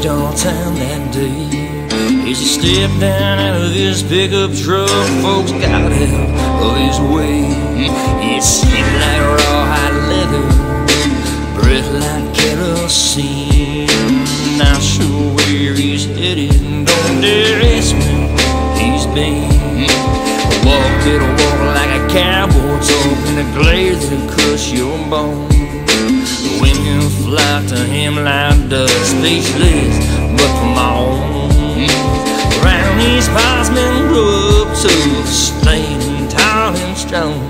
downtown that day. As he stepped down out of his pickup truck, folks got out of his way. It seemed like rawhide leather, breath like kerosene. Not sure where he's headed, don't dare ask me. He's been walked it walk like a cowboy, talking the glare that cuts your bones. The women flock to him like dust, speechless, but from all Around these parts men grew up tough, standing tall and strong.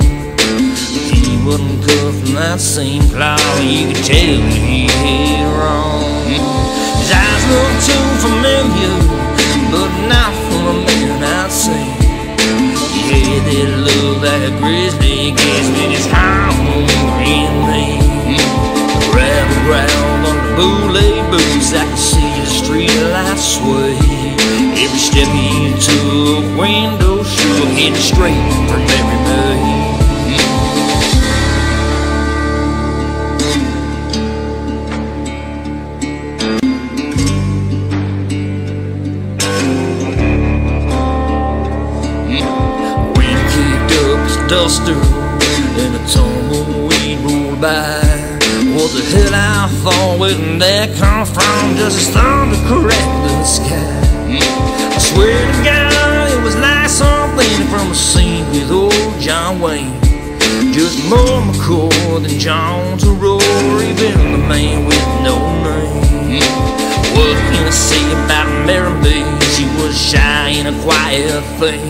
He wasn't cut from that same cloth, you could tell he had wrong. His eyes looked too familiar, but not from a man I'd seen. He had that look like a grizzly gasping his home boule boots, I could see the street lights sway. Every step he took, window shook, heading straight for Mary hmm. his duster, and a tumbleweed rolled by. What the hell I thought, where did that come from? Just as thunder cracked the sky. I swear to God, it was like something from a scene with old John Wayne. Just more McCoy than John Thoreau, even the man with no name. What can I say about Mary May? She was shy and a quiet thing.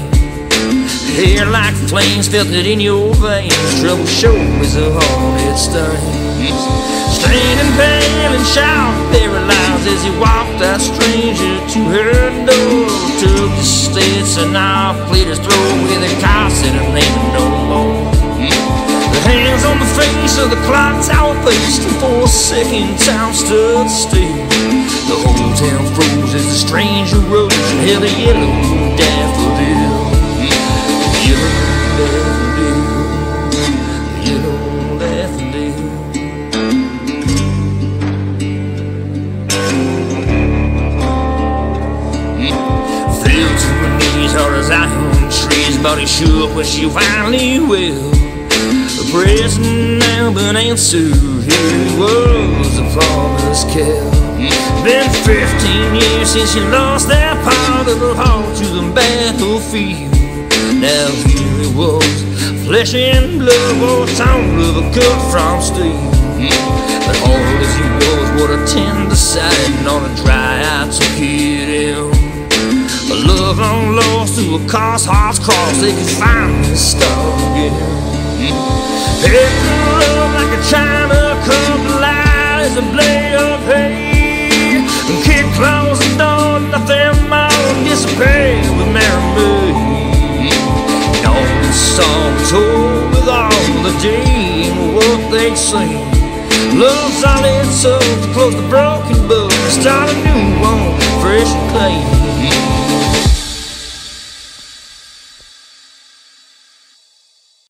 Hair like flames, felt it in your veins. Trouble showed show is a haunted stain. Standing pale and shout, paralyzed as he walked that stranger to her door. Took the and off, cleared his throat with a car, said her name no more. The hands on the face of the clock tower faced, and for a second time stood still. The whole town froze as the stranger rose and held a yellow as iron trees, body shook, but she finally will. The prison now, but answer here he was a farmer's cow. Been 15 years since she lost that part of her heart to the battlefield. Now here it was, flesh and blood was torn rubber cut from steel. But hard as he was, what a tender sight, on a dry eye in. A love long lost to a cause heart's cross, they could finally start again. Her up like a china cup, light as a blade of hay. And kick close the door, them all disappear with Mary May. And all the song told with all the day and what they sing. Love's all it took to close the broken book start a new one, fresh and clean.